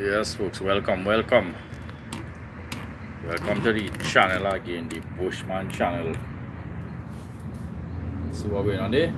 Yes, folks, welcome, welcome. Welcome to the channel again, the Bushman channel. See what we're on there?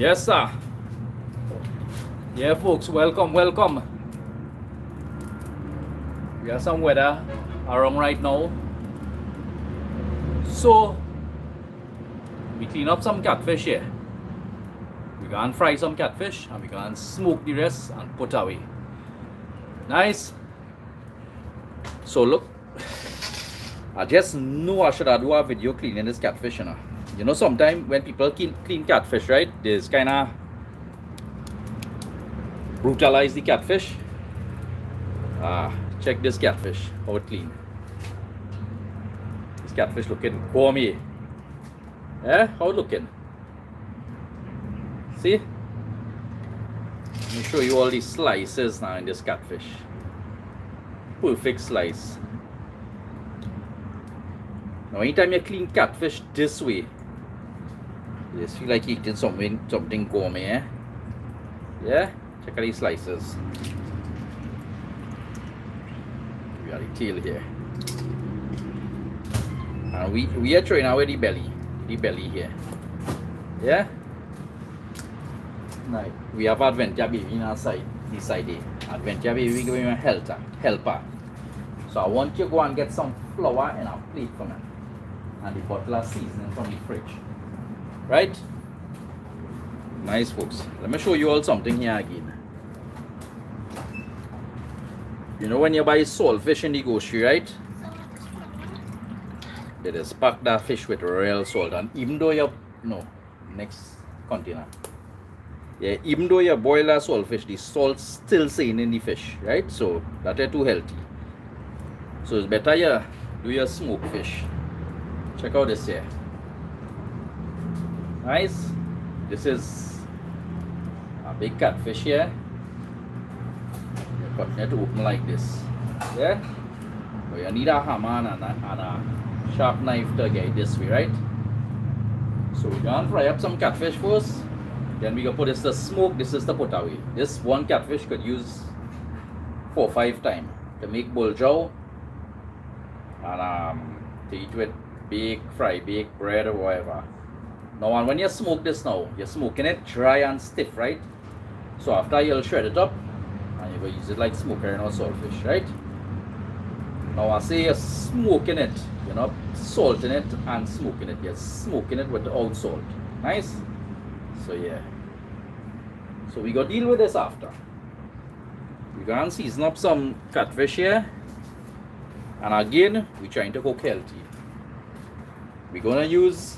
Yes, sir. Yeah, folks, welcome, welcome. We have some weather around right now. So, we clean up some catfish here. We gonna fry some catfish and we gonna smoke the rest and put away. Nice. So look, I just know I should have do a video cleaning this catfish, you know. You know, sometimes when people clean, clean catfish, right, there's kind of brutalize the catfish. Ah, check this catfish, how it clean. This catfish looking gourmet. Eh, how looking? See? Let me show you all these slices now in this catfish. Perfect slice. Now anytime you clean catfish this way, just feel like eating something something gourmet, eh? Yeah? Check out these slices. We got the tail here. And we we are throwing away the belly. The belly here. Yeah? Right. We have Adventure baby in our side, this side here. Adventure baby giving a helper helper. So I want you to go and get some flour and a plate for me. And the bottle of seasoning from the fridge. Right? Nice folks. Let me show you all something here again. You know when you buy saltfish in the grocery, right? They just pack that fish with real salt and even though you no next container. Yeah, even though you boil that saltfish, the salt still staying in the fish, right? So that is too healthy. So it's better you do your smoked fish. Check out this here. Nice. This is a big catfish here. You're cutting it open like this. Yeah? But you need a hammer and a, and a sharp knife to get this way, right? So we're gonna fry up some catfish first. Then we gonna put this to smoke. This is the put away. This one catfish could use four or five times to make buljow and um, to eat with bake, fry, bake bread or whatever. Now, and when you smoke this now, you're smoking it dry and stiff, right? So after you'll shred it up, and you will use it like smoker and saltfish, right? Now I say you're smoking it, you're not salting it and smoking it, you're smoking it with the old salt. Nice? So yeah. So we go deal with this after. We're gonna season up some catfish here. And again, we're trying to cook healthy. We're gonna use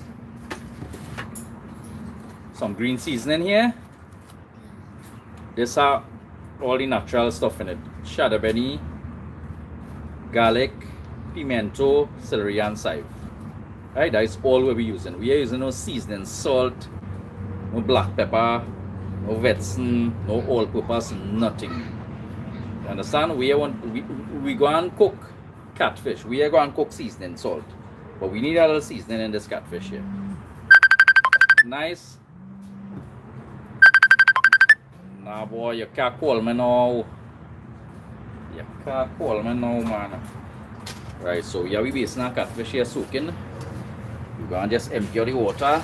some green seasoning here. This are all the natural stuff in it. Shada benny, garlic, pimento, celery and chive. Right, that's all we'll be using. We are using no seasoning, salt, no black pepper, no vetsin, no all purpose, nothing. Understand? We want we we go and cook catfish. We are going to cook seasoning salt. But we need a little seasoning in this catfish here. Nice. You can't call me now man. Right, so yeah we basing our catfish here soaking. We're gonna just empty out the water.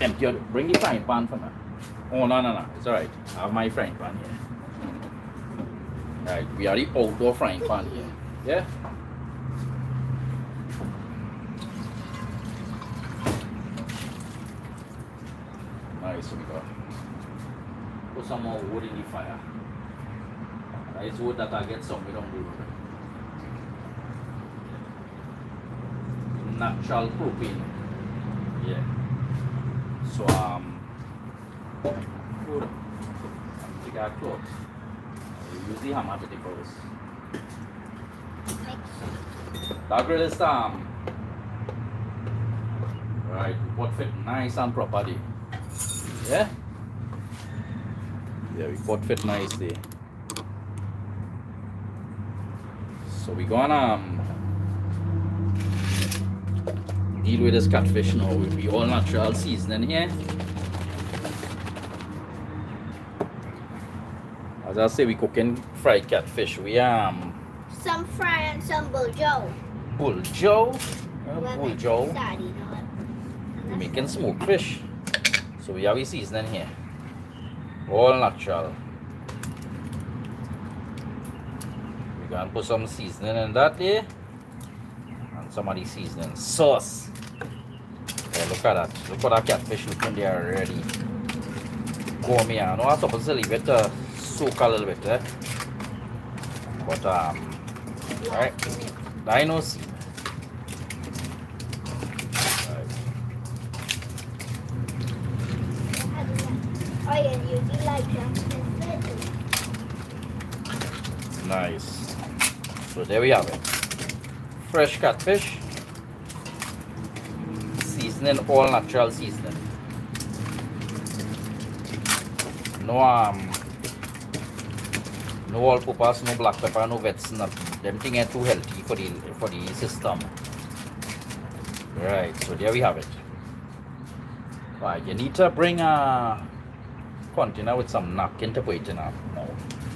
Empty out, bring the frying pan for me. Oh no no no, it's alright. I have my frying pan here. Right, we are the outdoor frying pan here. Yeah? Nice, we got. Put some more wood in the fire. Nice wood that I get some we don't do. it. Natural propane. Yeah. So um good. We got clothes. Use the hammer to take first. That grill is um right, what fit nice and properly. Yeah? Yeah, we pot fit nicely. So we gonna um, deal with this catfish now. We'll be all natural seasoning here. As I say, we cooking fried catfish. We um Some fry and some buljo. buljo, uh, buljo. you We're making smoked fish. So we have a seasoning here. All natural. We're gonna put some seasoning in that there. And some of the seasoning sauce. Yeah, look at that. Look at that catfish looking there already. Go me, I know I'm supposed to leave it to soak a little bit, eh? But um alright. I see. Right. Oh yeah, you do like that. Nice. So there we have it. Fresh catfish. Seasoning, all natural seasoning. No um no all purpose, no black pepper, no vets, nothing. Them thing too healthy for the for the system. Right, so there we have it. Right, you need to bring a container with some napkin to put it in now.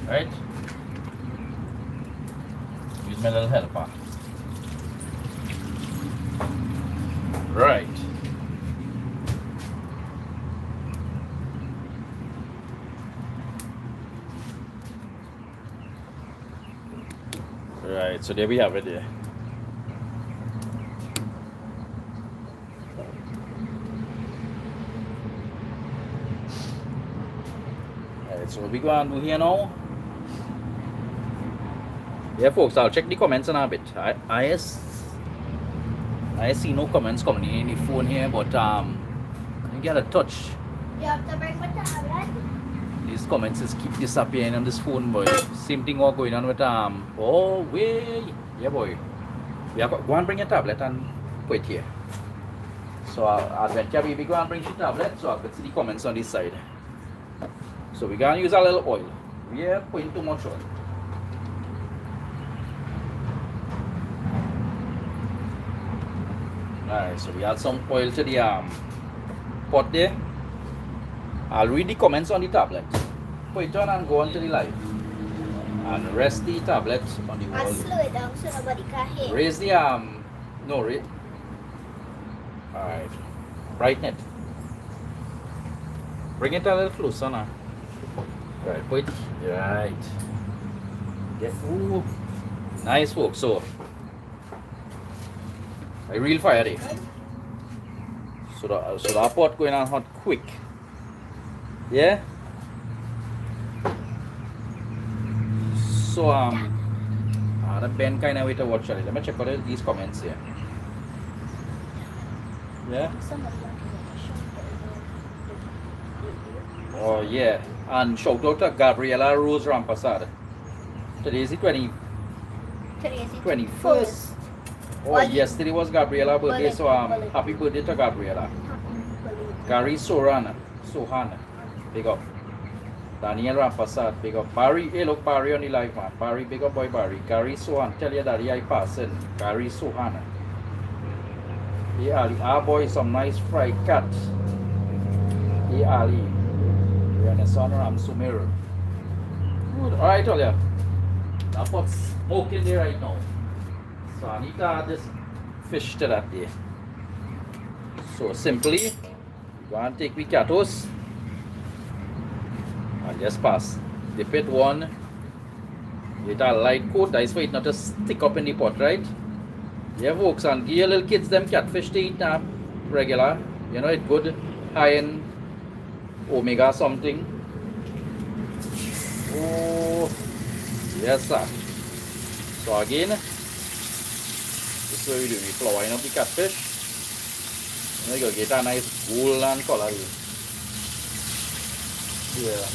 Right? Use my little helper. Right. Right, so there we have it there. So we going to do here now? Yeah, folks, I'll check the comments in a bit. I, I, s- I see no comments coming in the phone here, but um, I get a touch. You have to bring with the tablet. These comments just keep disappearing on this phone, boy. Same thing all going on with um. Oh, way, yeah, boy. Yeah, go go and bring your tablet and put it here. So I'll adventure baby, go and bring your tablet so I can see the comments on this side. So we're gonna use a little oil. We are putting too much oil. Alright, so we add some oil to the um, pot there. I'll read the comments on the tablet. Put it on and go on to the live. And rest the tablet on the wall. slow it down so nobody can hear. Raise the um no raise Alright. Brighten it. Bring it a little closer now. Right, put it right. Get ooh. Nice work, so I real fire there. So the so the pot going on hot quick. Yeah? So um uh, the pen kind of way to watch it. Let me check out these comments here. Yeah? Somebody want to Oh yeah. And shout out to Gabriela Rose Rampasad. Today is the 20, Today is the 21st. Oh, Well, yesterday was Gabriela's birthday, so um, bullet. happy birthday to Gabriela. Gary Soran, Sohan, big up. Daniel Rampasad, big up. Barry, hey look, Barry on the live man. Barry, big up boy Barry. Gary Sohan, tell your daddy I passing. Gary Sohan. Hey Ali, ah boy, some nice fried cat. Hey Ali, Ram Sumir. Good, all ya. Now put smoke in there right now. So I need to add this fish to that there. So simply, go and take the catos and just pass. Dip it one. Get a light coat, that's for it not to stick up in the pot, right? Yeah, folks, and give your little kids them catfish to eat now, regular. You know, it good, high in omega something. Oh, yes, sir. So again, this is what we do. We flowing up the catfish. And we go get a nice golden color here. Yeah.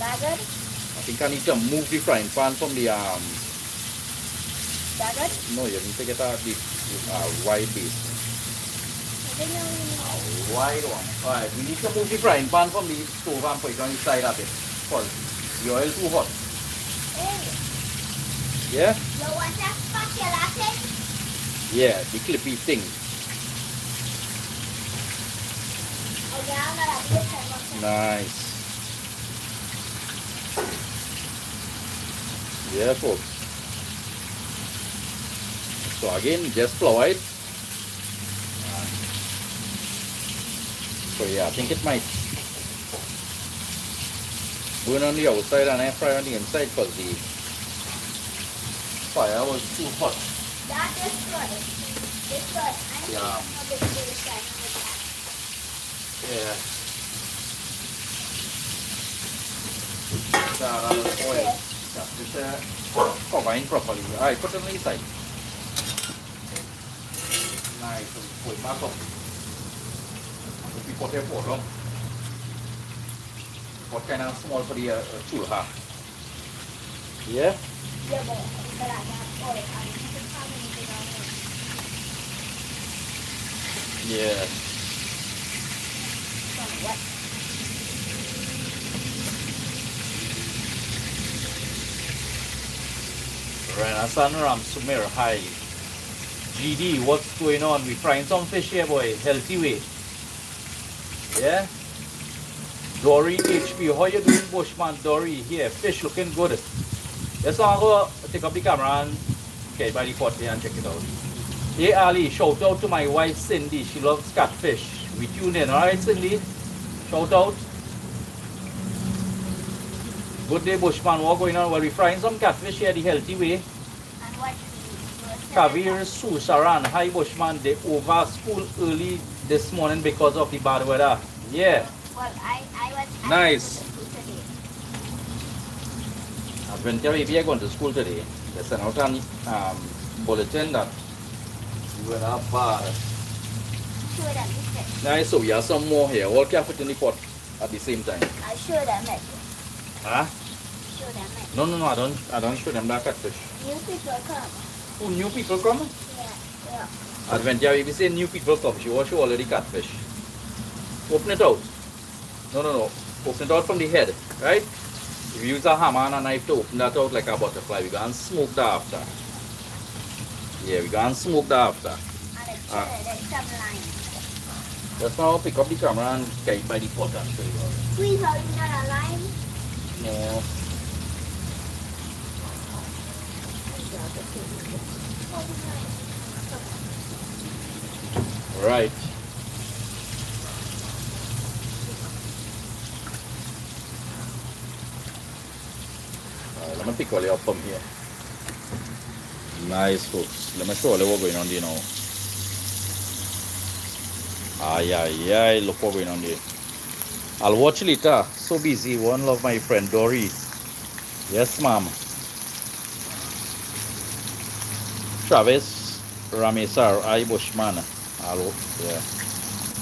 I think I need to move the frying pan from the um. Good? No, you need to get a the uh, wide base. Wide one. Alright, we need to move the frying pan from the stove and put it on the side of it. Because the oil too hot. Hey, Yeah? you want that spatula thing? Yeah, the clippy thing. Nice. Yeah, folks. So again, just flour it. So yeah, I think it might burn on the outside and air fry on the inside because the fire was too hot. That is good. It's good. I Yeah. a bit of this side with that. Yeah. That oil. Yeah, just uh, combine properly. Alright, put it on the side. Nice. Put it back up. It long. What kind of small for the uh, chulha? Yeah? Yeah, but but I got oil. I can probably do it on it. Yeah. What? Ram Sumir, hi. GD, what's going on? We frying some fish here, boy. Healthy way. Yeah? Dory HP, how you doing, Bushman? Dory, here. Fish looking good. Let's now go take up the camera and get by the there and check it out. Hey, Ali, shout out to my wife, Cindy. She loves catfish. We tune in, alright, Cindy? Shout out. Good day, Bushman. What going on? Well, we're frying some catfish here the healthy way. And what we Kavir Susaran, hi Bushman, they over school early this morning because of the bad weather. Yeah, Well, I, I was. Nice. went to school today. Adventure are going to school today. They sent out an um, bulletin that the weather bad. Show them. Nice, so we have some more here. All can fit in the pot at the same time. I show them it. Huh? Show them it. No, no, no, I don't, I don't show them that catfish. New people come. Oh, new people come? Yeah, yeah. Adventure baby say new people come. She was already catfish. Open it out. No, no, no. Open it out from the head, right? If you use a hammer and a knife to open that out like a butterfly, we can smoke that after. Yeah, we can smoke that after. And it's Ah. uh, there's some lines. Just now pick up the camera and get it by the pot and show you all. Please hold not a line. No. Right. Let me pick up from here. Nice folks. Let me show you what's going on there now. Ay, ay, ay, look what's going on there. I'll watch later. So busy. One love my friend Dory. Yes, ma'am. Travis Ramesar, I Bushman. Hello. Yeah.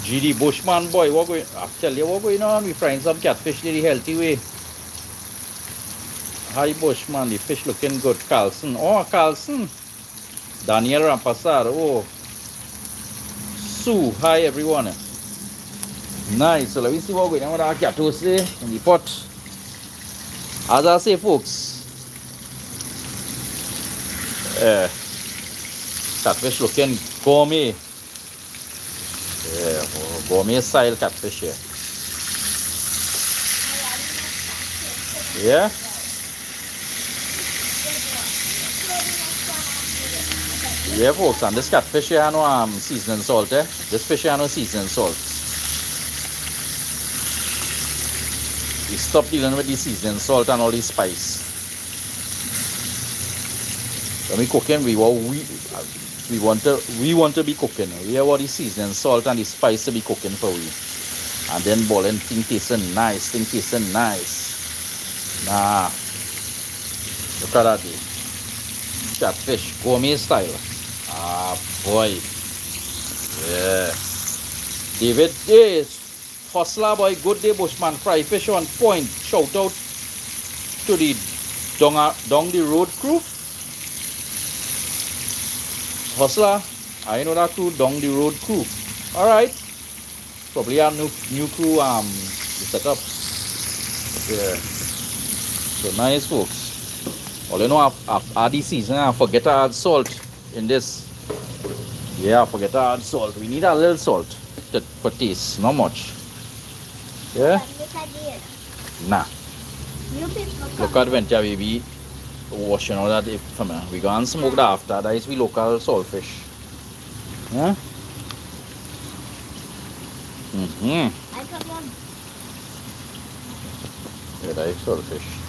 GD Bushman boy, what going I tell you what going on? We frying some catfish the healthy way. Hi Bushman, the fish looking good. Carlson. Oh Carlson. Daniel Rampasar. Oh. Sue. Hi everyone. Nice. So let me see what going with our gatos there in the pot. As I say, folks, uh, catfish looking gourmet. Yeah, gourmet style catfish here. Yeah? Yeah, folks, and this catfish here, no um, seasoning salt, eh? This fish here, no seasoning salt. We stop dealing with the seasoning salt and all the spice. When we cooking, we want we we want to we want to be cooking. We want the seasoning salt and the spice to be cooking for we. And then boiling thing tasting nice, thing tasting nice. Nah. Look at that. Catfish, gourmet style. Ah, boy. Yeah. David Days. Hustler boy, good day, Bushman. Fry fish on point. Shout out to the Dong, Dong the Road crew. Hustler, I know that crew, Dong the Road crew. Alright. Probably our new, new crew um set up. Yeah. So nice folks. All you know, after the season, I forget to add salt in this yeah, forget to add salt. We need a little salt to, for taste, not much. Yeah? Nah. Look at Ventia baby washing all that if for me. We go and smoke that after. That is we local saltfish. Yeah? Mm-hmm. I got one. Yeah, that is saltfish.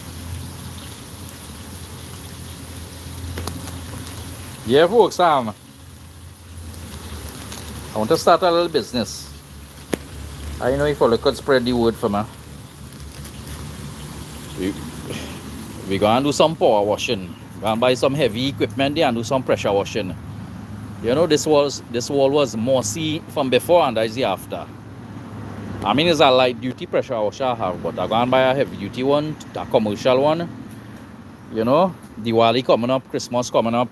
Yeah, folks, um, I want to start a little business. I know if you could spread the word for me. We, we gonna do some power washing. Gonna buy some heavy equipment there and do some pressure washing. You know this was this wall was mossy from before and is the after. I mean it's a light duty pressure washer I have, but I'm gonna buy a heavy duty one, a commercial one. You know, Diwali coming up, Christmas coming up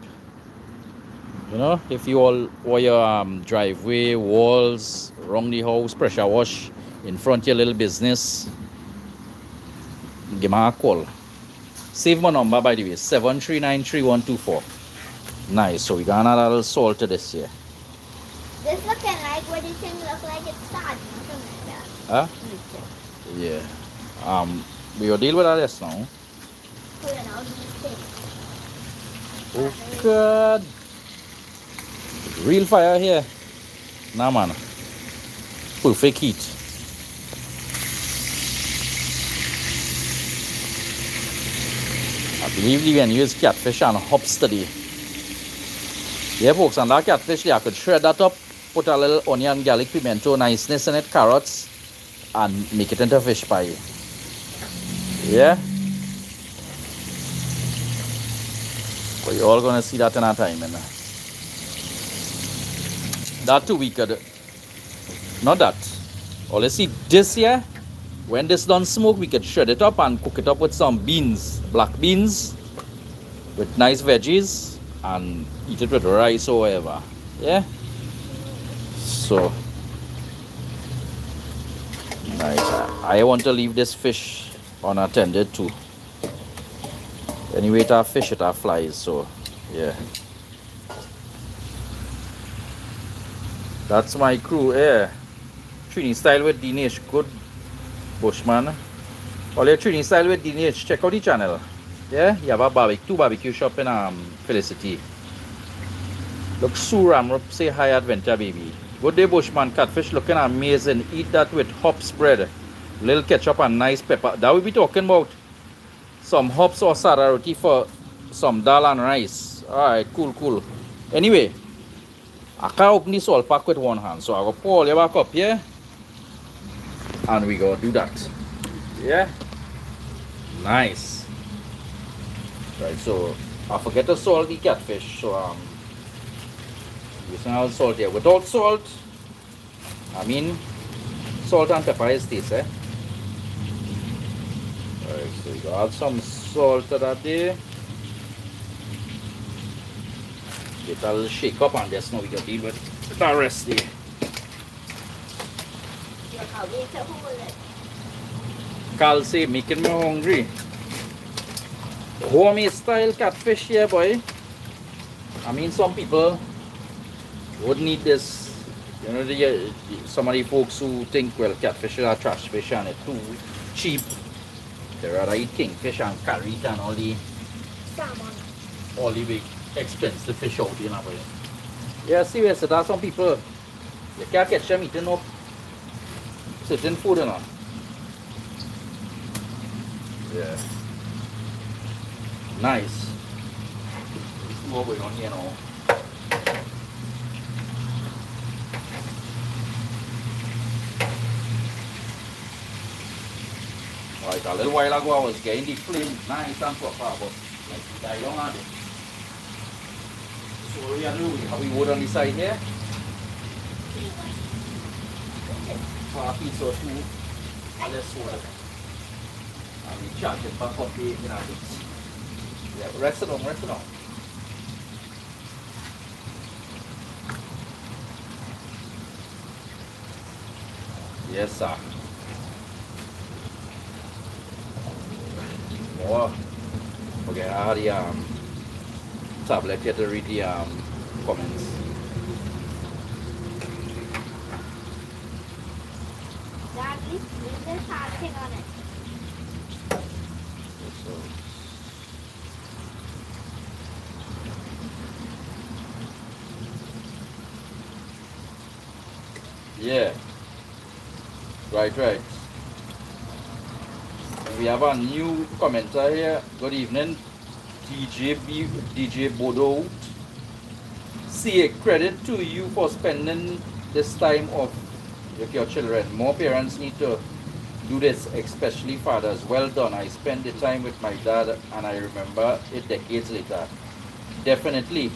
you know if you all or your um, driveway walls around the house pressure wash in front of your little business give me a call save my number by the way. 7393124 nice. So we got a little salt to this here. This looking like what you think look like it's sad something like that. Huh? Yeah. Um we will deal with that yes now. Oh god Real fire here. Nah, man. Perfect heat. I believe you can use catfish and hops today. Yeah, folks, and that catfish, I could shred that up, put a little onion, garlic, pimento, niceness in it, carrots, and make it into fish pie. Yeah? But you're all gonna see that in a time, know? that too we could not that or let's see this here when this done smoke we could shred it up and cook it up with some beans black beans with nice veggies and eat it with rice or whatever yeah so nice i want to leave this fish unattended too anyway it are fish it are flies so yeah That's my crew here. Trini style with Dinesh. Good bushman. All your Trini style with Dinesh. Check out the channel. Yeah, you have a barbecue, two barbecue shop in um, Felicity. Look, Suram, say hi adventure baby. Good day bushman, catfish looking amazing. Eat that with hops bread. Little ketchup and nice pepper. That we be talking about some hops or sada roti for some dal and rice. Alright, cool, cool. Anyway, I can't open this all pack with one hand. So I go pull it back up here. And we go do that. Yeah. Nice. Right, so I forget to salt the catfish. So um using all salt here. Without salt, I mean salt and pepper is this, eh? Alright, so we got some salt to that there. Get a little shake up on this now we can deal with the rest there. Say making me hungry. Homemade style catfish here, boy. I mean, some people would need this. You know, the, uh, some of the folks who think, well, catfish are trash fish and it's too cheap. They rather eat kingfish and curry and all the Salmon. all the big expensive fish out, know. Boy. Yeah, serious, there are some people, you can't catch them eating up certain food, you know. Yeah. Nice. More going on here now. Right, a little while ago I was getting the flame nice and proper, but like died down on it. So we are doing, we have the wood on the side here, for a piece or we charge it's, yeah, rest it on, rest it on. Yes, sir. More. Okay, I had the um, tablet here to read the um, comments. Yeah. Right, right. We have a new commenter here. Good evening. DJ B DJ Bodo. Say credit to you for spending this time off with your children. More parents need to do this, especially fathers. Well done. I spent the time with my dad and I remember it decades later. Definitely.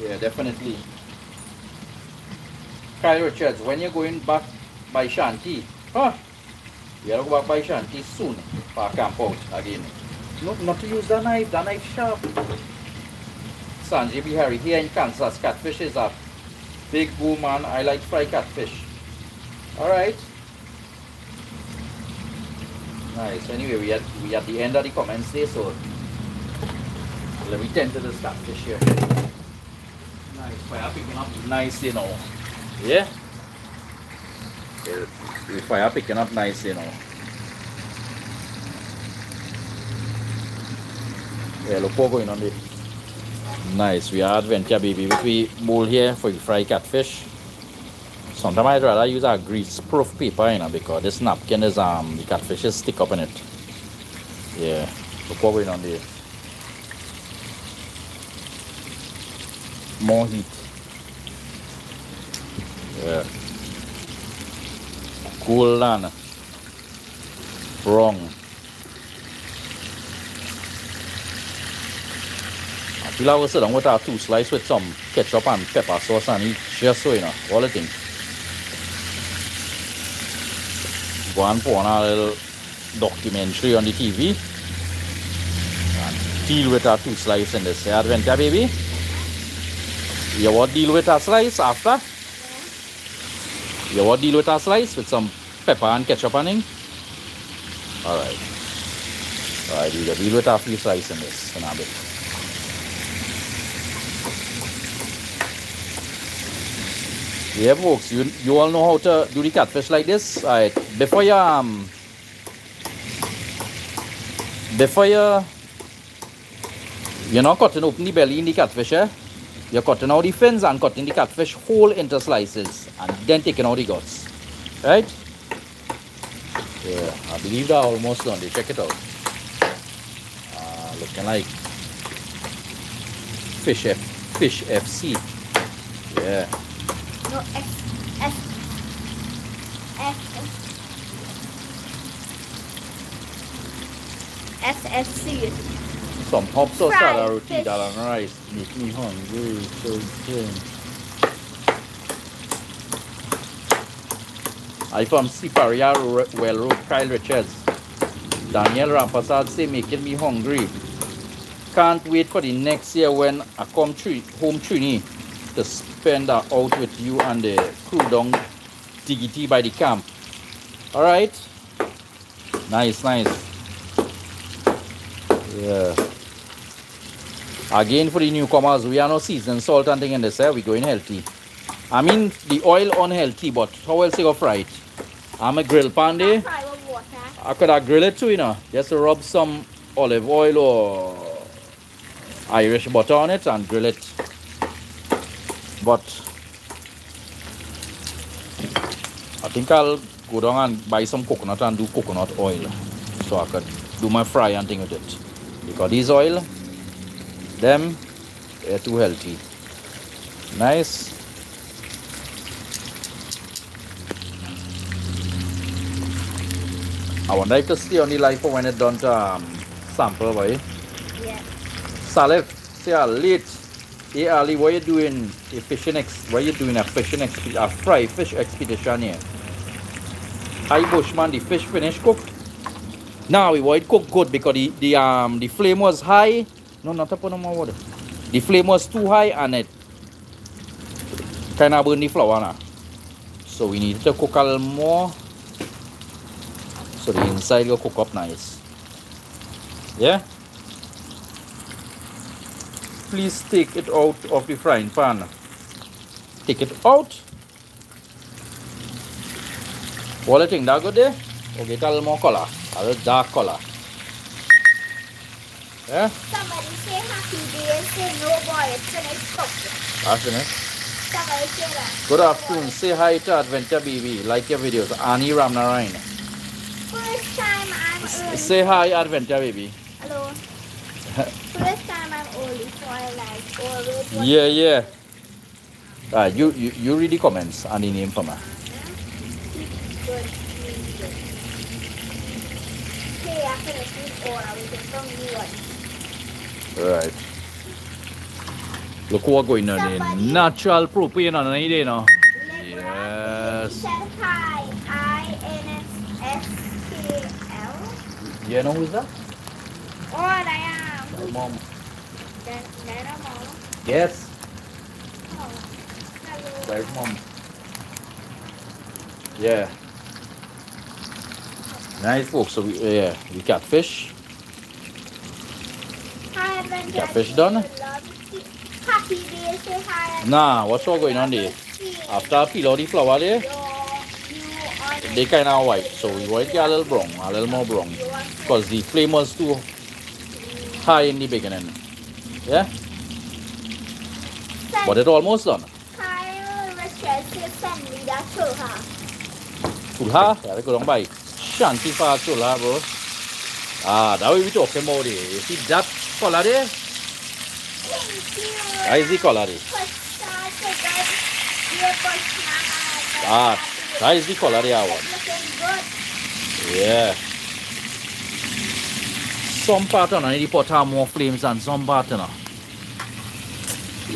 Yeah, definitely. Kyle Richards, when you're going back by Shanti, huh? You gotta go back by Shanti soon for camp out again. No, not to use the knife, the knife sharp. Sanjay Bihari, here in Kansas, catfish is a big boom man. I like fry catfish. Alright. Nice. Anyway, we at we at the end of the comments there, so let me tend to this catfish here. Nice. Fire picking up nice, you know. Yeah. Yeah, The fire picking up nice, you know. Yeah, look what going on there. Nice. We are adventure baby with we bowl here for the fry catfish. Sometimes I'd rather use a grease proof paper, you know, because this napkin is um the catfishes stick up in it. Yeah. Look what going on there. More heat. Yeah. Cool down. Wrong. I feel I will sit down with our two slice with some ketchup and pepper sauce and eat just so you know, all the thing. Go and put on a little documentary on the TV and deal with our two slice in this adventure baby. You want to deal with our slice after? You want to deal with our slice with some pepper and ketchup on it? Alright. Alright, you deal with our few slice in this in a bit. Yeah, folks, you, you all know how to do the catfish like this. Alright, before you um, before you you're not cutting open the belly in the catfish, eh? You're cutting out the fins and cutting the catfish whole into slices and then taking out the guts. Right? Yeah, I believe they're almost done. They check it out. Uh, looking like fish F fish FC. Yeah. No, F, F, F, FFC. Some hops or Fried salad roti fish. dal and rice make me hungry. So good. I from Siparia Ro- Well Kyle Richards. Daniel Rampasad say making me hungry. Can't wait for the next year when I come tri- home to spend that out with you and the crew down Diggity by the camp. All right. Nice, nice. Yeah. Again, for the newcomers, we are no seasoned salt and thing in this, eh? We're going healthy. I mean, the oil unhealthy, but how else you go fry it? I'm a grill pan there. With water. I could have grill it too, you know. Just rub some olive oil or Irish butter on it and grill it. But I think I'll go down and buy some coconut and do coconut oil. So I could do my fry and thing with it. Because this oil, them, they're too healthy. Nice. I wonder if to stay on the live for when it done to um, sample, boy. Yeah. Salif, say a late. Hey Ali, what you doing? A fishing ex what you doing a fishing expedition a fry fish expedition here? Hi Bushman, the fish finished cooked? Now we it cooked good because the, the um the flame was high. No, not up no more water. The flame was too high and it kinda burn the flour now. So we need to cook a little more. So the inside will cook up nice. Yeah? Please take it out of the frying pan. Take it out. What do you think? That good there? Or get a little more color? A little dark color. Yeah? Somebody say happy day, say no boy, it's finished cooked. That's finished. Eh? Somebody say that. Good afternoon. Say hi to Adventure BB. Like your videos. Annie Ramnarayan. First time I'm. Say hi, Adventure BB. Hello. First time I'm so I like always watch Yeah, yeah. Ah, you, you, you read the comments and the name for me. good music. Hey, I finished with all I was from you one. Right. Look what going on here. Natural propane on it, you know. Yes. He said hi. You know who's that? Oh, I am. My mom. I'm. Yes. Oh, hello. There's mom. Yeah. Nice folks. So we yeah we got fish. Hi, Adventure. Catfish done? You. Happy day, say hi. Nah, what's all going on there? After I peel all the flour there, You're, you on they kind of white. So we want to get a little brown, a little more brown, because the flame was too high in the beginning. Yeah, but it almost done. Send. Chulha, yeah, go down by. Shanti fa chulha, bro. Ah, that way we talking about it. You see that color there? That is the color there. Ah, that is the color there. Yeah. Some part on the pot have more flames than some you.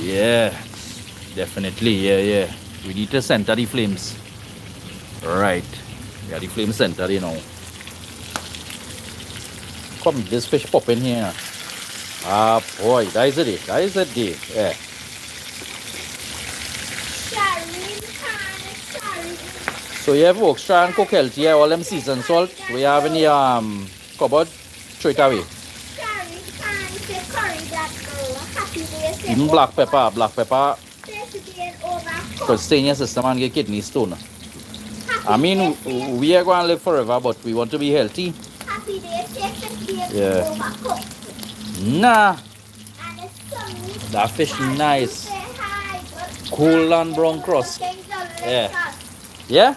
Yeah, definitely. Yeah, yeah. We need to center the flames. Right. Yeah, the flame center, you know. Come, this fish pop in here. Ah, boy, that is it. That is it, day. Yeah. So yeah, folks, try and cook healthy. Yeah, all them seasoned salt we have in the um cupboard. Throw it away. Sharon, Sharon, that girl. Happy day, Even black pepper, black pepper Say today overcooked. could stay in your system and get kidney stone. I mean, we are going to live forever, but we want to be healthy. Happy day, say today Yeah. Nah, And that fish nice. say hi, good Cool and brown crust. Yeah. Yeah?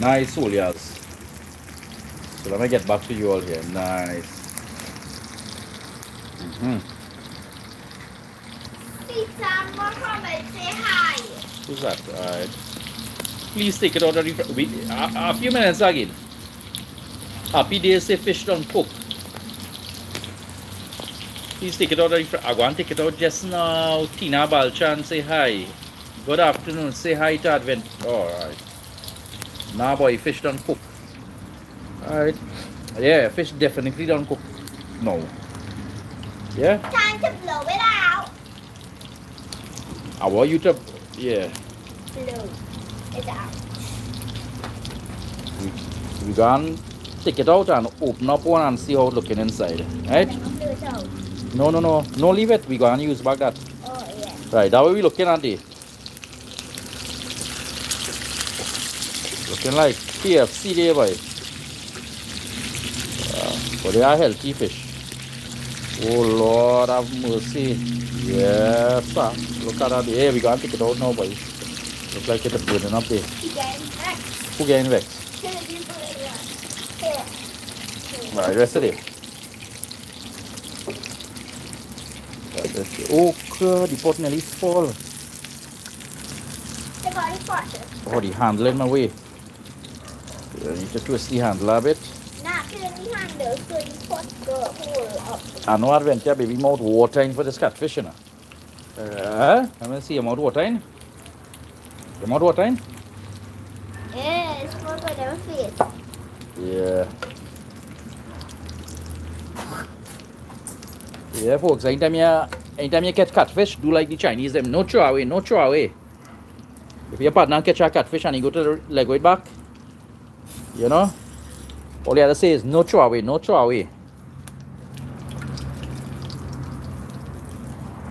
Nice, Julias. So let me get back to you all here. Nice. hmm say hi. Who's that? Alright. Please take it out of the we, a, a few minutes again. Happy days say fish don't cook. Please take it out of the I want to take it out just now. Tina Balchan say hi. Good afternoon. Say hi to Advent. Alright. Nah boy, fish don't cook. Alright. Yeah, fish definitely don't cook. No. Yeah? Time to blow it out. I want you to yeah. Blow it out. We, we gonna take it out and open up one and see how it looking inside. Right? Like a blue out. No, no, no. No, leave it. We're gonna use back that. Oh, yeah. Right, that way we're looking at it. Looking like KFC there, boy. Uh, but they are healthy fish. Oh Lord have mercy. Yes, sir. Look at that. Hey, we gotta take it out now, boy. Look like it's burning up there. You getting Rex? Who getting vexed? Here, you put it on. Here. Right, rest of it. Right, that's it. Oh, God, the pot nearly fall. The body. Oh, the handle in my way. I need to twist the handle a bit. Nah, kill the handle so the pot go hole up. I know adventure baby mouth watering for this catfish, you know. Uh, let me see your mouth watering. Your mouth watering? Yeah, it's for whatever face. Yeah. Yeah, folks. Anytime you, anytime you catch catfish, do like the Chinese them. No throw away, no throw away. If your partner catch a catfish and you go to the leg with back, you know, all you have to say is no throw away, no throw away.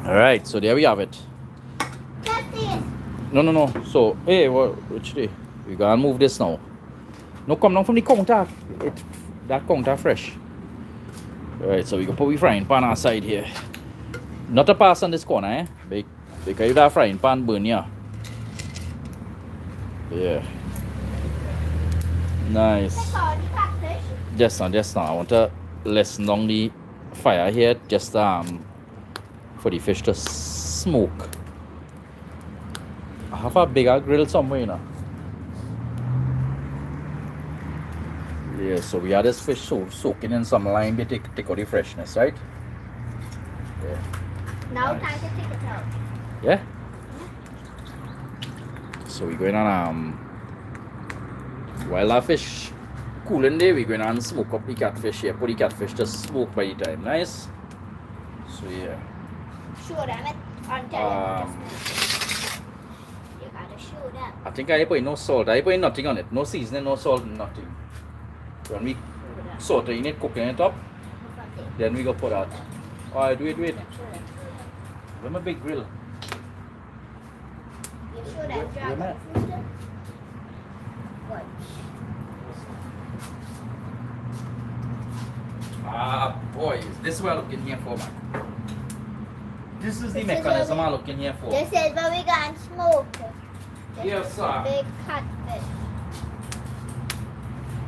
All right, so there we have it. No, no, no. So, hey, what, which day? We gotta move this now. No, come down from the counter. It, that counter fresh. Alright, so we can put we frying pan aside here. Not a pass on this corner, eh? Be- Because if that frying pan burn yeah. Yeah. Nice. That's all the catfish. Just now, just now. I want to lessen down the fire here just um for the fish to smoke. I have a bigger grill somewhere, you know. Yeah, so we have this fish so soaking in some lime to take, take out the freshness, right? Yeah. Now Nice. time to take it out. Yeah? So we're going on um while our fish cooling there, we're going to smoke up the catfish here, put the catfish to smoke by the time. Nice? So yeah. Show them it on Um, television. You gotta show them. I think I put no salt, I put nothing on it. No seasoning, no salt, nothing. When we Show them. sauteing it, cooking it up, Look then we go put that. Alright, wait, wait. Show them. Where's my big grill? You show Where- them where dragon fruit. Ah, boy, this is what I'm looking here for, man. This is the This is mechanism what I'm looking here for. This is where we got smoke. This Yes, is sir. Big catfish.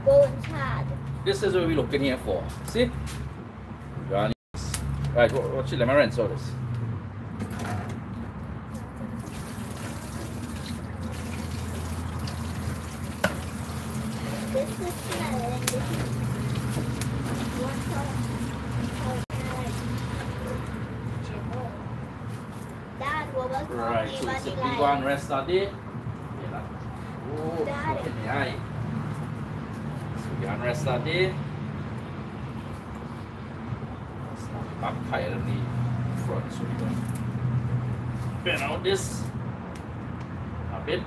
Going hard. This is what we're looking here for. See? Right, watch it. let me rinse all this. This is smelling. This is one color. Dad, what was Right, so it's a big one rest day. Yeah. Oh, Got look it. in the eye. So we can rest that day. Back higher than the front, so we can bend out this a bit.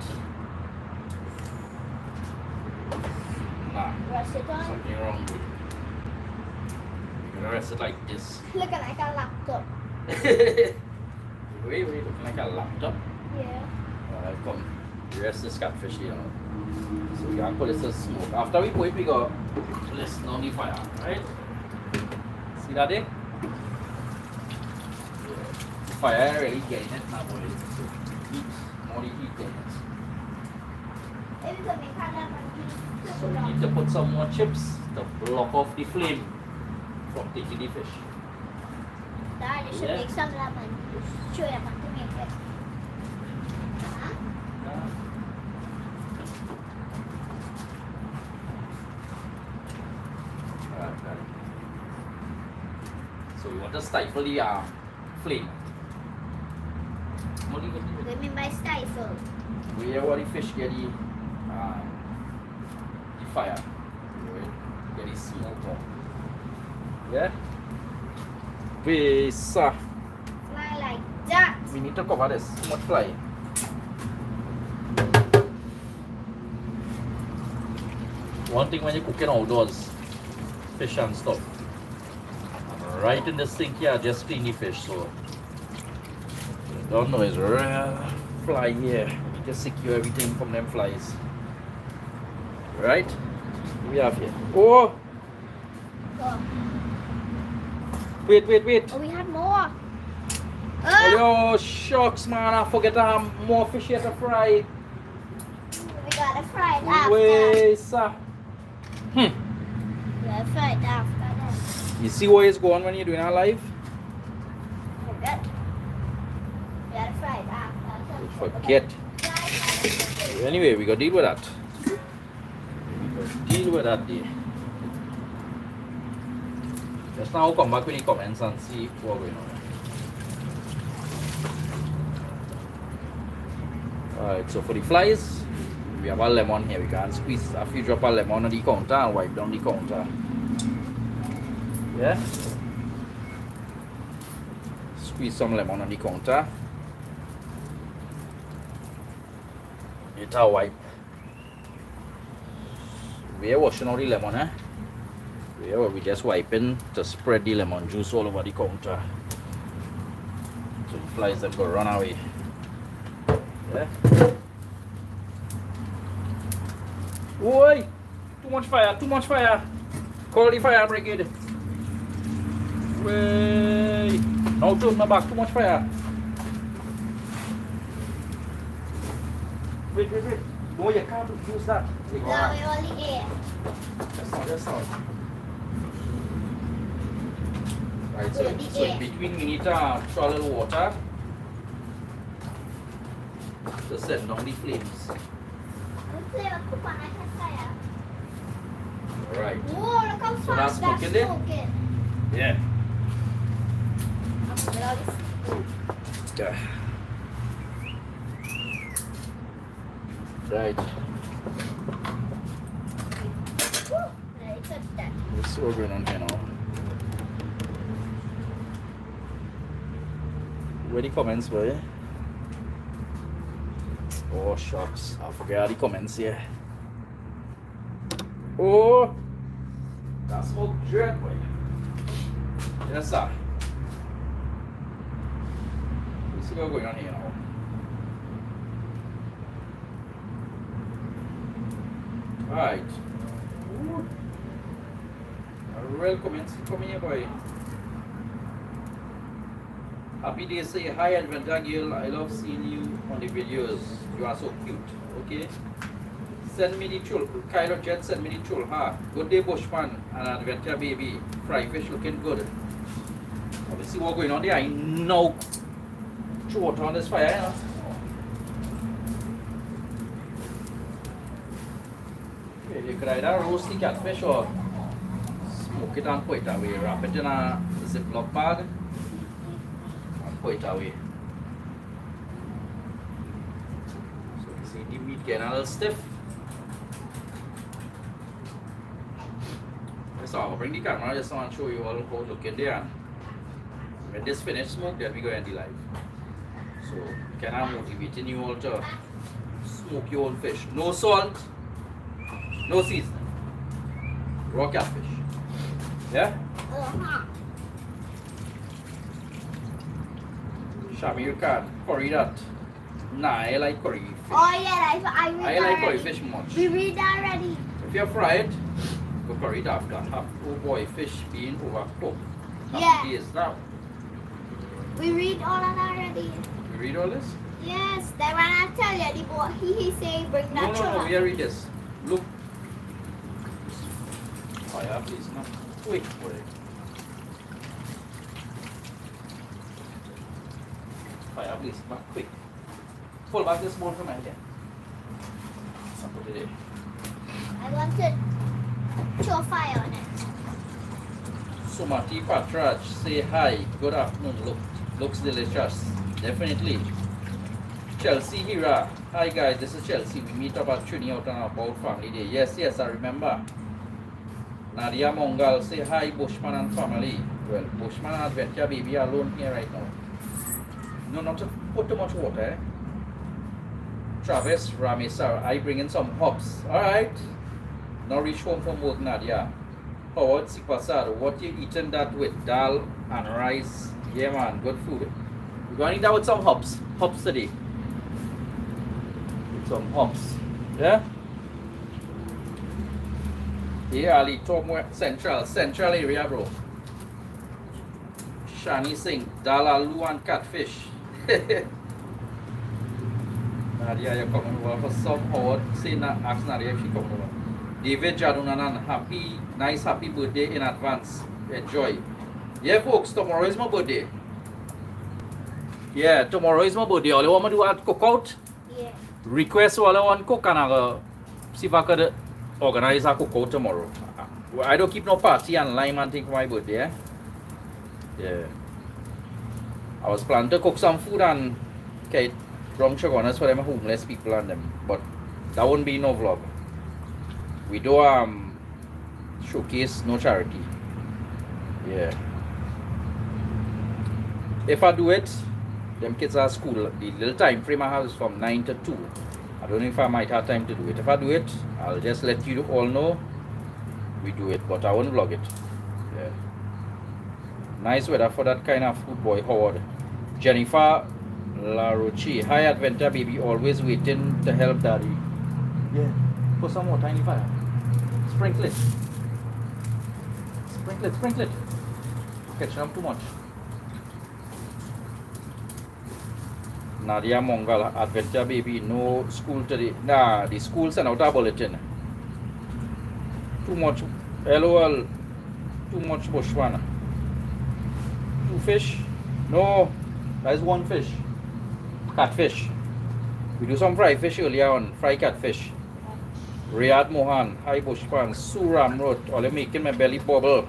Nah, Brush it on. something wrong with it. You're gonna rest it like this. Looking like a laptop. wait, wait, looking like a laptop. Yeah. Uh, Alright, come. The rest is catfish here. So we can put this to smoke. After we put it, we go listen on the fire, right? See that there? The fire really getting it now, boy. So Heat, more the heat getting it. Maybe we can make a lemon juice. So we need to put some more chips to block off the flame from taking the fish. Dad, you should Yeah. make some lemon Alright, got it. So we want to stifle the uh, flame. What do you do? What do you mean by stifle? Where where the fish get the, uh, the fire, where get the smoke. Yeah? We, we need to cover this fly. one thing when you're cooking outdoors fish and stuff. Right in the sink here just clean the fish so. Don't know it's rare fly here. Just secure everything from them flies. Right? We have here? Oh! Wait, wait, wait. Oh, we have more. Oh, yo, shucks, man. I forget to have more fish here to fry. we gotta fry it after. Wait, sir. Hmm. We gotta fry it after that. You see where it's going when you're doing our live? Forget. We gotta fry it after. Forget. Anyway, we gotta deal with that. We gotta deal with that there. Just now come back with the comments and see what's going on. Alright, so for the flies, we have a lemon here. We can squeeze a few drop of lemon on the counter and wipe down the counter. Yeah? Squeeze some lemon on the counter. It a wipe. We are washing all the lemon, eh? We are we just wiping to spread the lemon juice all over the counter. So the flies that go run away. Yeah. Oi! Too much fire, too much fire. Call the fire brigade. Way! Now turn my back, too much fire. Wait, wait, wait. No, you can't use that. No, we only ate. That's not, that's not. Right, so, so in between we need uh, to throw a little water down the flames. Let's play a cook on that fire. Alright. Whoa, look how So that's fast that's smoking there? smoking. Yeah. I'm gonna put all this food. Yeah. Right. Woo, Ready to touch. What's all going on here now? Where the comments were? Eh? Oh shucks, I forgot the comments here. Oh, that's smoke dread boy. Yes sir. Let's see what's going on here now. Right. Ooh. A real comments coming here boy. Happy day say hi Adventure Girl. I love seeing you on the videos. You are so cute. Okay. Send me the chul. Kylo Jet send me the chul. Ha. Good day Bushman and Adventure baby. Fry fish looking good. Obviously what's going on there. I know. Throw water on this fire. Eh? You know? Okay, you could either roast the catfish or smoke it and put it away. Wrap it in a Ziploc bag and put it away. So you see the meat little stiff. So I'll bring the camera just want to show you all how looking there. When this finished smoke, then we go end the live. So kind of motivating you all to smoke your own fish. No salt, no seasoning. Raw catfish. Yeah? Uh-huh. Shamir Khan, curry that. Nah, I like curry fish. Oh yeah, I, I read I like curry fish much. We read already. If you fry it, go curry it after. Have, oh boy, fish being overcooked. Yeah. Days now. We read all that already. You read all this? Yes, then when I tell you, the boy, he, he say bring No, that no, no, sugar. we are read this. Look. Fire, please, now. Wait for it. Fire, please, back quick. This bowl from. I'll put it in. I want to show fire on it. Sumati Patraj, say hi. Good afternoon. Look, looks delicious. Definitely. Chelsea Hira. Hi guys, this is Chelsea. We meet up at Trini out on about family day. Yes, yes, I remember. Nadia Mongal, say hi Bushman and family. Well, Bushman and Adventure baby are alone here right now. No, not to put too much water, eh? Travis Ramesar, I bring in some hops. Alright. Not reach home from work, Nadia. Howard si pasado. What you eating that with? Dal and rice. Yeah, man. Good food. We're going to eat that with some hops. Hops today. With some hops. Yeah? Yeah, Ali, Tom Central. Central area, bro. Shani Singh. Dal aloo and catfish. Nadia, you're coming over for some Howard. Say, na, ask Nadia if she coming over. David Jadunanan, happy, nice happy birthday in advance. Enjoy. Yeah, folks, tomorrow is my birthday. Yeah, tomorrow is my birthday. All I want to do is cook out. Yeah. Request all I want cook and I'll see if I could organize a cookout tomorrow. I don't keep no party and lime and thing for my birthday. Eh? Yeah. I was planning to cook some food and okay, rum chagonas for them homeless people and them, but that won't be no vlog. We do um showcase no charity. Yeah. If I do it, them kids are school. The little time frame I have is from 9 to 2. I don't know if I might have time to do it. If I do it, I'll just let you all know we do it, but I won't vlog it. Yeah. Nice weather for that kind of food boy Howard. Jennifer Larochi. Hi Adventure baby, always waiting to help daddy. Yeah. Put some more tiny fire. Sprinkle it. Sprinkle it, sprinkle it. Catching up too much. Nadia Mongal Adventure baby, no school today. Nah, the school sent out a bulletin. Too much LOL. Too much bushwana. Two fish? No, that is one fish. Catfish. We do some fried fish earlier on, fried catfish. Riyad Mohan, Hi Bushman, Suram Road, all you making my belly bubble.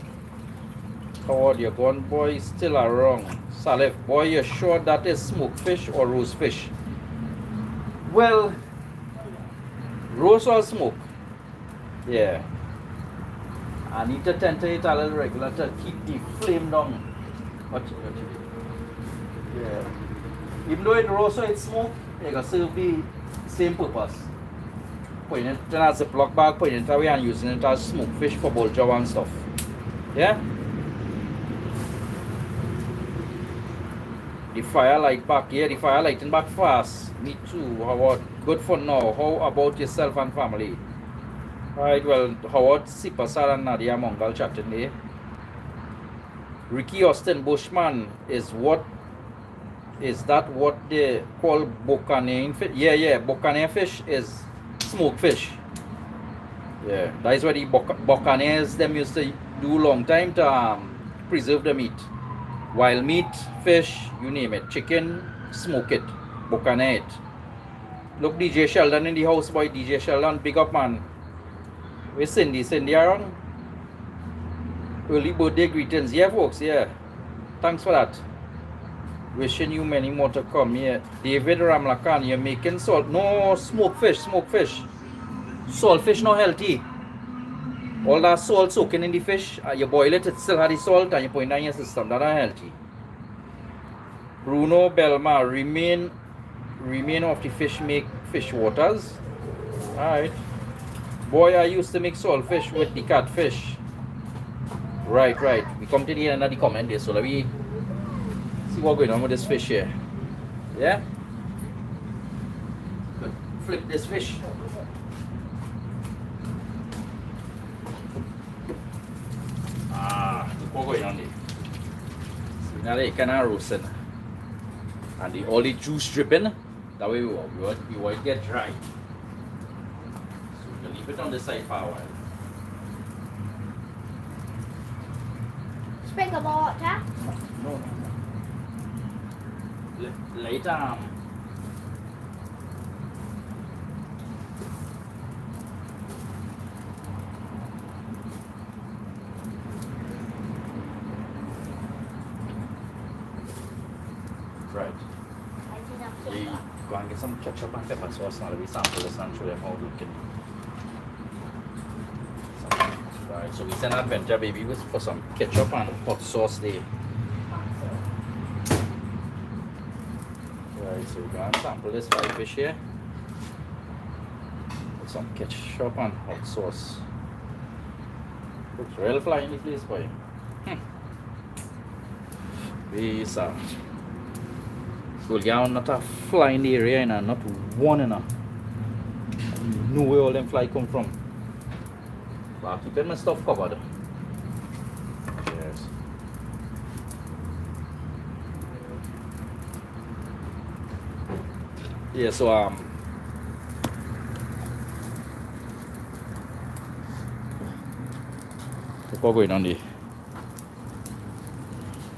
Howard, you're gone, boy, still are wrong. Salif, boy, you're sure that is smoked fish or roast fish? Well, roast or smoke? Yeah. I need to tend to it a little regular to keep the flame down. Watch it, watch it. Yeah. Even though it roast or it smoke, it can serve the same purpose. Putting it in a Ziploc bag, putting it away and using it as smoked fish for buljol and stuff. Yeah? The fire light back, here, yeah, the fire lighting back fast. Me too, Howard. Good for now. How about yourself and family? Right, well, Howard Sipasar and Nadia Mongal chatting there. Ricky Austin Bushman is what is that what they call bocane fish? Yeah, yeah, bocane fish is smoked fish. Yeah, that is what the bocanes them used to do long time to um, preserve the meat. Wild meat, fish, you name it, chicken, smoke it, bocane it. Look, DJ Sheldon in the house, boy. DJ Sheldon, big up man. Where's Cindy? Cindy around? Early birthday greetings. Yeah, folks. Yeah. Thanks for that. Wishing you many more to come. Yeah. David Ramlakan, you're making salt. No, smoke fish, smoke fish. Salt fish not healthy. All that salt soaking in the fish, uh, you boil it, it still has the salt and you put it in your system. That not healthy. Bruno Belma, remain remain of the fish make fish waters. Alright. Boy, I used to make salt fish with the catfish. Right, right. We come to the end of the comment there, so let me see what's going on with this fish here. Yeah? Good. Flip this fish. Ah, look what's going on there. See, now they kind of roasting. And the all the juice dripping. That way we won't, we won't, we won't get dry. So we can leave it on the side for a while. Sprinkle more water. No, no, no. L- later. um, Right. Some ketchup sauce. We we so we send Adventure Baby with for some ketchup and hot sauce there. Right, so we go and sample this fish here. With some ketchup and hot sauce. Looks real fly in the place, boy. Hmm. This, uh, School gown not a fly in the area, you know, not one, you know. Where all them fly come from. But keeping my stuff covered. Yeah, so um what going on here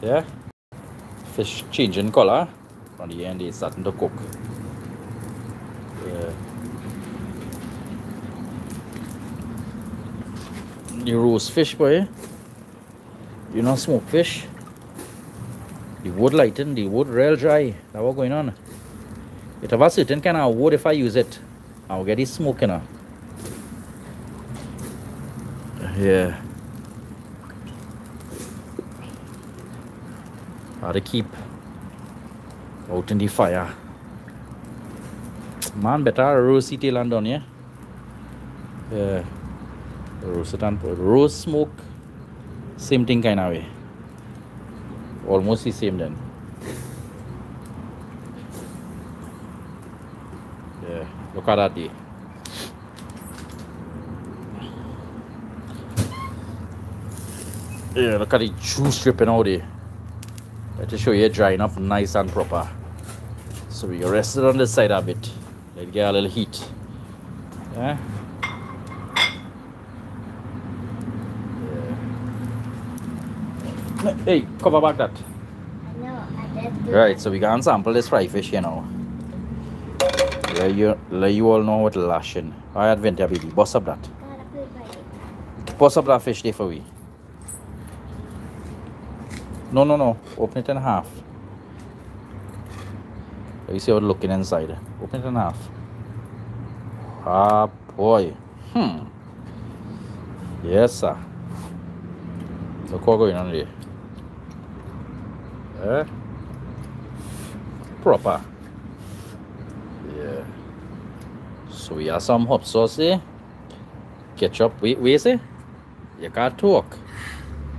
Yeah? Fish changing color. On the end it's starting to cook. Yeah. The roast fish boy. You know smoke fish. The wood lighten, the wood real dry. now what going on. It have a certain kind of wood if I use it. I'll get it smoking now. Yeah. How to keep out in the fire. Man, better roast it land on yeah. Yeah. Roast it and roast smoke. Same thing kind of way. Almost the same then. Yeah, look at that day. Yeah, look at the juice dripping out there. Let me show you drying up nice and proper. So we rest it on the side a bit. Let it get a little heat. Yeah. yeah. Hey, cover back that. Know, I Right, so we can sample this fry fish you know. Let you, let you all know what lashing. I advent baby. Boss up that. Boss up that fish there for we. No, no, no. Open it in half. Let me see what looking inside. Open it in half. Ah, boy. Hmm. Yes, sir. Look what going on there. Eh? Proper. Yeah. So we have some hot sauce there. Ketchup. Wait, wait, see? You can't talk.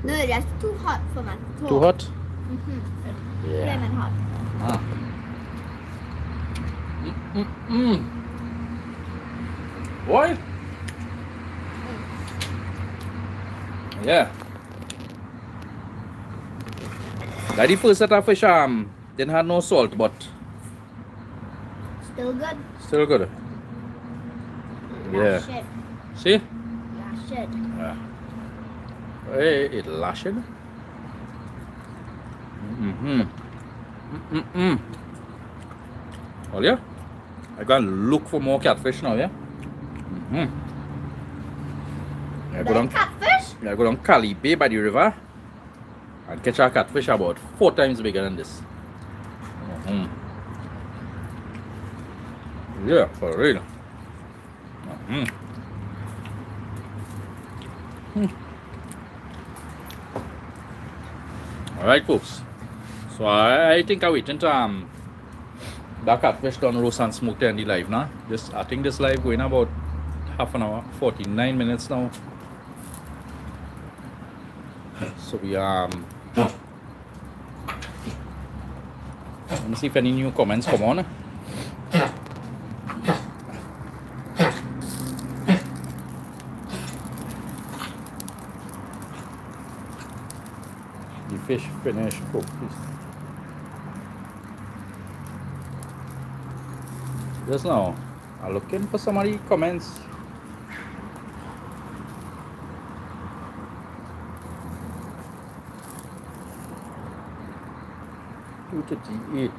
No, that's too hot for my throat. Too hot? Mm-hmm. Yeah. Lemon hot. Ah. Mm, mm, mm. Boy. Yeah. Like the first set of fish um didn't have no salt but Still good. still good. Yeah. See? Lash it. Yeah. Hey, it lashing. Mm-hmm. Mm-mm-mm. Well, yeah. I gotta look for more catfish now, yeah? Mm-hmm. I go down, catfish? I go down Cali Bay by the river and catch a catfish about four times bigger than this. Mm-hmm. Yeah, for real. Mm-hmm. Alright folks. So I, I think I wait until um that catfish done roast and smoked in the live now. This I think this live going about half an hour, 49 minutes now. So we um let me see if any new comments come on. Fish finished cooked. please. Just now, I'm looking for somebody comments. Two thirty-eight.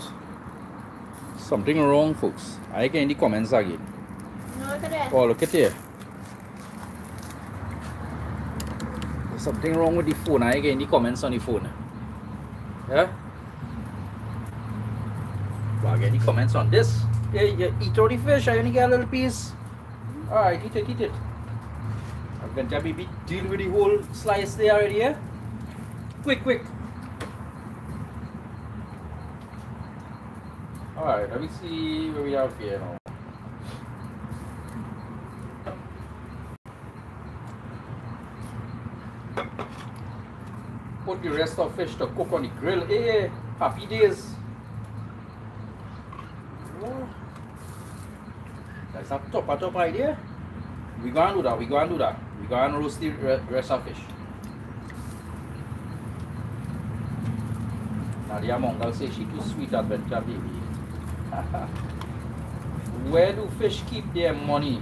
Something wrong, folks. I get in the comments again. No, look at this. Oh, look at here. Something wrong with the phone. I get the comments on the phone. Yeah? Well, I get the comments on this. Yeah, you eat all the fish. I only get a little piece. Alright, eat it, eat it. I'm going to maybe deal with the whole slice there already, yeah? Quick, quick. Alright, let me see what we have here now. Put the rest of fish to cook on the grill. Hey, happy days. Oh. That's a top, a top idea. We go and do that, we go and do that. We go and roast the rest of fish. Nadia Mongal says she too sweet adventure baby. Where do fish keep their money?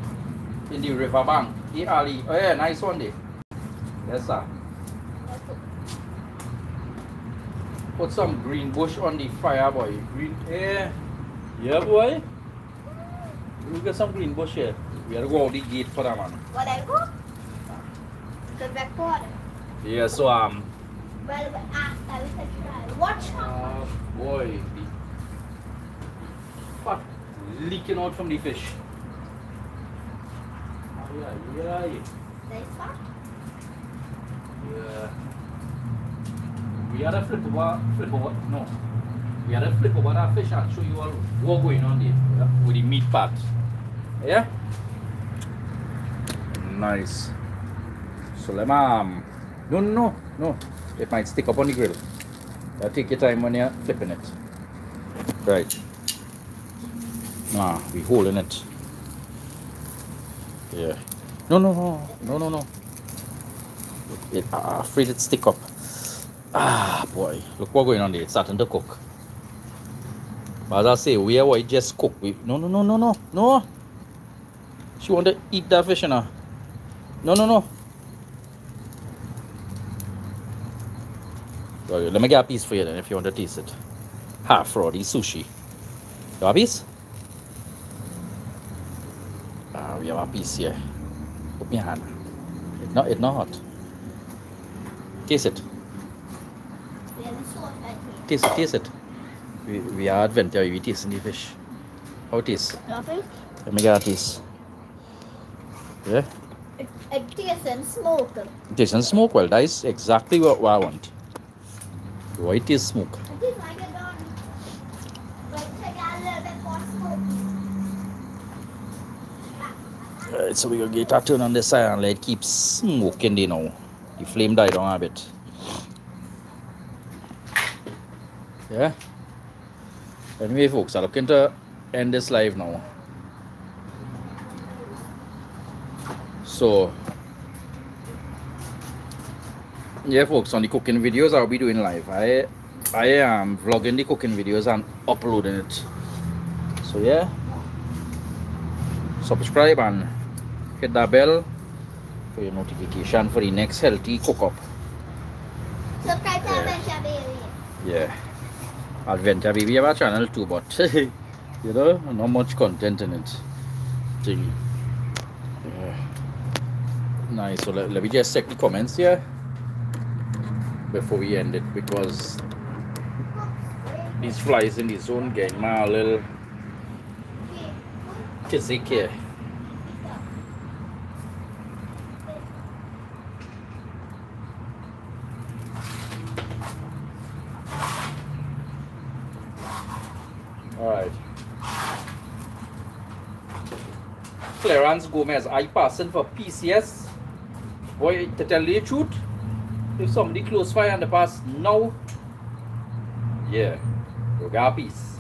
In the riverbank. Hey Ali. Oh yeah, nice one there. Yes sir. Put some green bush on the fire, boy. Green, yeah. Yeah, boy. We got some green bush here. We gotta go out the gate for that, man. What I go? The back water. Yeah, so, um. Well, we after we can try. Watch Uh, boy. The fuck leaking out from the fish. Ay, ay, ay. They fuck. Yeah. We had a flip over, flip over, no. We had a flip over that fish and show you all what going on there yeah, with the meat part. Yeah? Nice. So let me, um, no, no, no. It might stick up on the grill. Uh, take your time when you're flipping it. Right. Ah, we holding it. Yeah. No, no, no, no, no, no. It, uh, afraid it stick up. Ah, boy. Look what going on there. It's starting to cook. But as I say, we are just cook. We, no, no, no, no, no, no. She want to eat that fish, know. No, no, no. Okay, let me get a piece for you then if you want to taste it. Half the sushi. You have a piece? Ah, we have a piece here. Put me hand. It's not, it's not hot. Taste it. There's a sauce right here. Taste it, taste it. We, we are adventure, we tasting the fish. How it is? Nothing. Let me get a taste. Yeah? It, it tastes and smoke. Taste and smoke well, that is exactly what, what I want. White is smoke. It is like a done. But take a little bit more smoke. Alright, so we gonna get that turn on this side and let it keep smoking there now. The flame died down a bit. Yeah? Anyway folks, I'm looking to end this live now. So yeah folks on the cooking videos I'll be doing live. I I am vlogging the cooking videos and uploading it. So yeah. Subscribe and hit that bell for your notification for the next healthy cook up. Subscribe to Yeah. Yeah. Adventure Baby have a channel too, but you know, not much content in it. Thing. Yeah. Nice. So let, let me just check the comments here before we end it because these flies in the zone getting my little tizzy here. Alright. Clarence Gomez, are you passing for PCS? Boy, to tell you the truth, if somebody close fire in the past now, yeah, you got peace.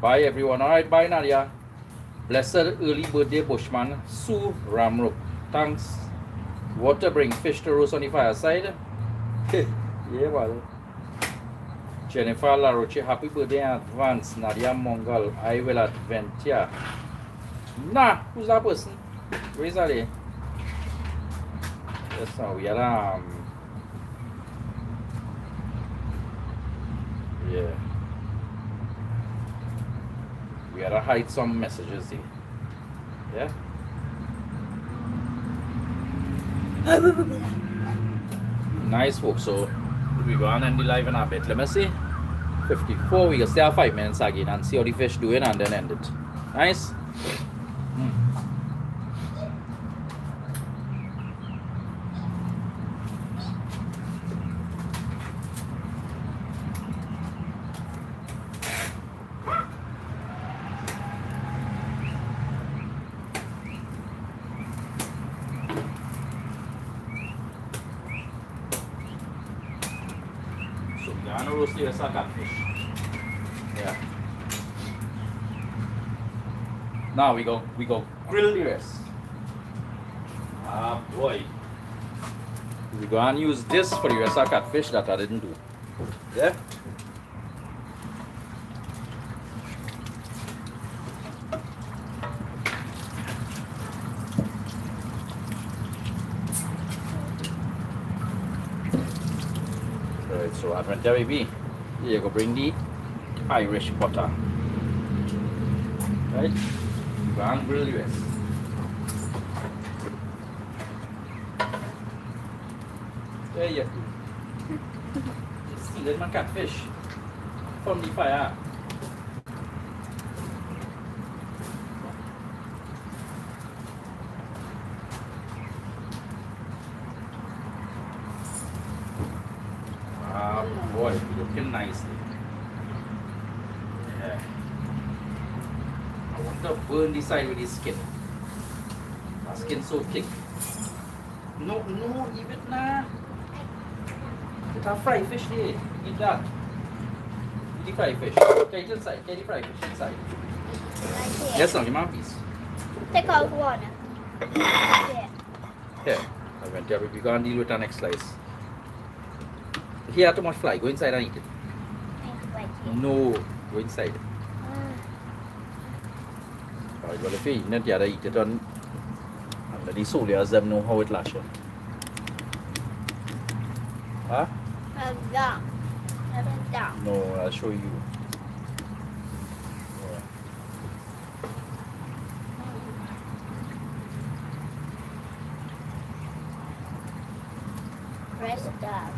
Bye everyone. Alright, bye Nadia. Blessed early birthday Bushman, Sue Ramrook. Thanks. Water bring fish to roast on the fireside. yeah, well. Jennifer Laroche, happy birthday in advance. Nadia Mongal, I will adventure. Nah, who's that person? Where is that? eh? Yes, now we are um. Yeah. We gotta hide some messages here. Yeah. nice folks. So we go on the live in a bit. Let me see. 54. We can stay at five minutes again and see how the fish doing and then end it. Nice. Now we go we go grill the rest. Ah boy. We go and use this for the rest of catfish that I didn't do. Yeah? Right, so Advent baby, here you go bring the Irish butter. Right? Go and grill the rest. There you go. Stealing my catfish from the fire. Ah, boy, looking nicely. Yeah. I to this side with this skin. My skin so thick. No, no, leave it now. It's a fried fish there. Eat that. Eat the fried fish. Get it inside. Get the fried fish inside. Right. Yes, no, give me a piece. Take out one. Here. Here. I went there. We go and deal with the next slice. Here, too much fly. Go inside and eat it. No, go inside. Alright, well, if you eat it, you have to eat it on. And the soldiers them know how it lash on. Huh? I'm down. I'm down. No, I'll show you. Yeah. Press it down.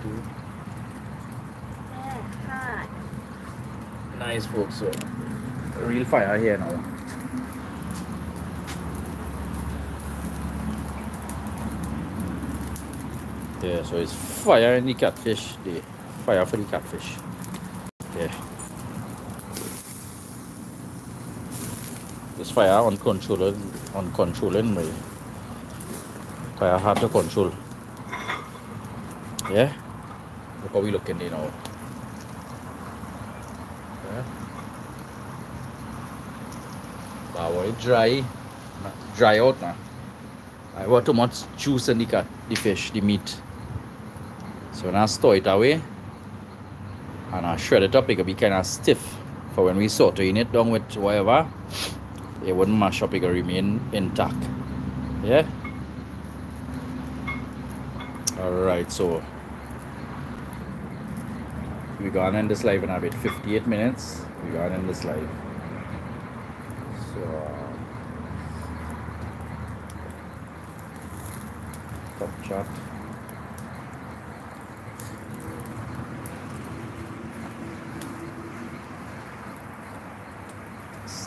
Hot. Nice, folks. So, real fire here now. Yeah, er so it's fire in the catfish. The fire for the catfish. Yeah. Er- this fire er uncontrolled, uncontrolling way. Fire hard to control. Yeah. Look how we looking there now. Yeah. Wow, it dry. Dry out now. I want too much juice in the cat, the fish, the meat. So when I store it away and I shred it up, it can be kind of stiff. For when we sauteing it down with whatever, it wouldn't mash up, it can remain intact. Yeah? Alright, so we're gonna end this live in about 58 minutes. We're gonna end this live. So top chat.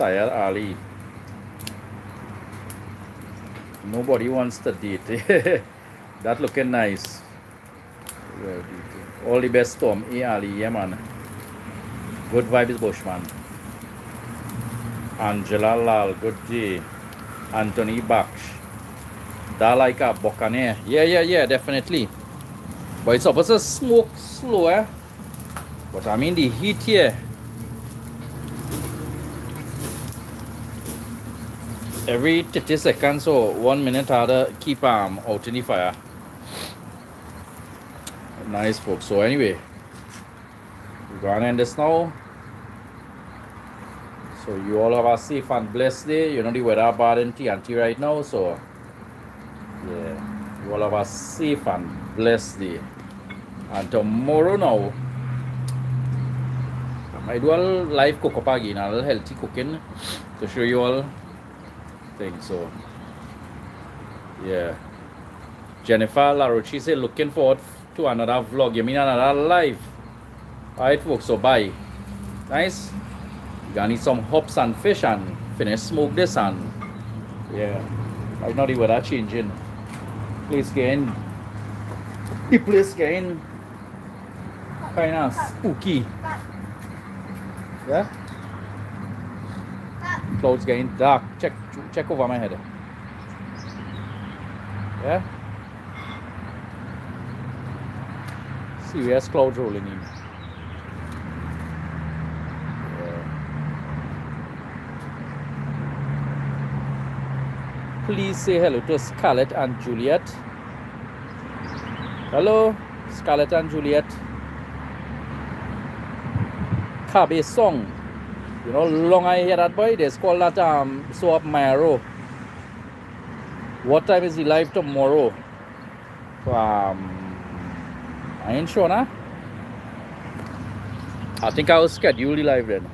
Sayar Ali. Nobody wants to date. that looking nice. All the best, Tom. E. Ali, yeah, man. Good vibes, Bushman. Angela Lal, good day. Anthony Baksh. Dalaika Bokane. Yeah, yeah, yeah, definitely. But it's supposed to smoke slow, eh? But I mean the heat here. Every 30 seconds or one minute to keep um out in the fire. Nice folks. So anyway, we're gonna end this now. So you all have a safe and blessed day. You know the weather bad in TNT right now, so yeah, you all have a safe and blessed day. And tomorrow now, I do a live cook up again, a little healthy cooking to show you all things. So yeah, Jennifer Larochi said looking forward to another vlog. You mean another live? Ah, Alright, folks. So bye. Nice. Gonna need some hops and fish and finish smoke this and yeah. Right now the weather changing. Place getting the place getting kind of spooky. Yeah. Clouds getting dark. Check Check over my head. Yeah? Serious clouds rolling in. Please say hello to Scarlett and Juliet. Hello, Scarlett and Juliet. Kabe Song. You know, long I hear that boy, they called that um so up Myro. What time is he live tomorrow? Um I ain't sure now. I think I will schedule the live then.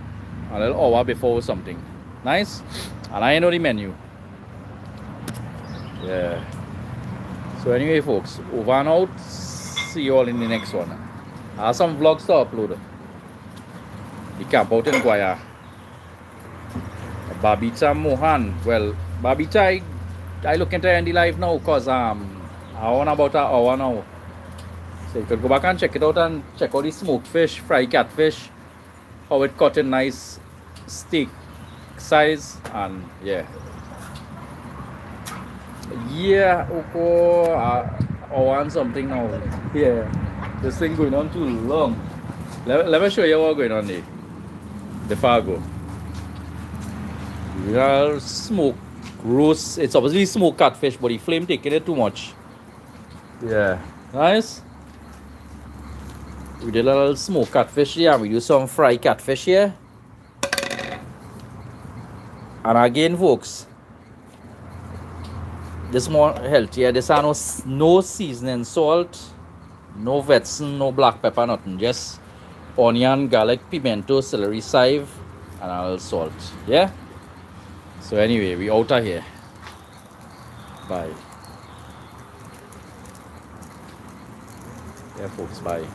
A little hour before something. Nice. And I know the menu. Yeah. So anyway folks, over and out. See you all in the next one. I have some vlogs to upload. The camp out in Guaya. Babita Mohan. Well, Babita, I, I look into Andy live now because um, I want about an hour now. So you could go back and check it out and check out the smoked fish, fried catfish, how it cut in nice steak size and yeah. Yeah, okay, uh, I want something now. Yeah, this thing going on too long. Let, let me show you what's going on there. The Fargo. Real smoke roast. It's obviously smoked catfish, but the flame taking it too much. Yeah, nice. We did a little smoked catfish here and we do some fried catfish here. And again, folks, this more healthier. This are no, no seasoning salt, no vetsin, no black pepper, nothing. Just onion, garlic, pimento, celery, chive, and a little salt. Yeah? So anyway, we out of here. Bye. Yeah, folks, bye.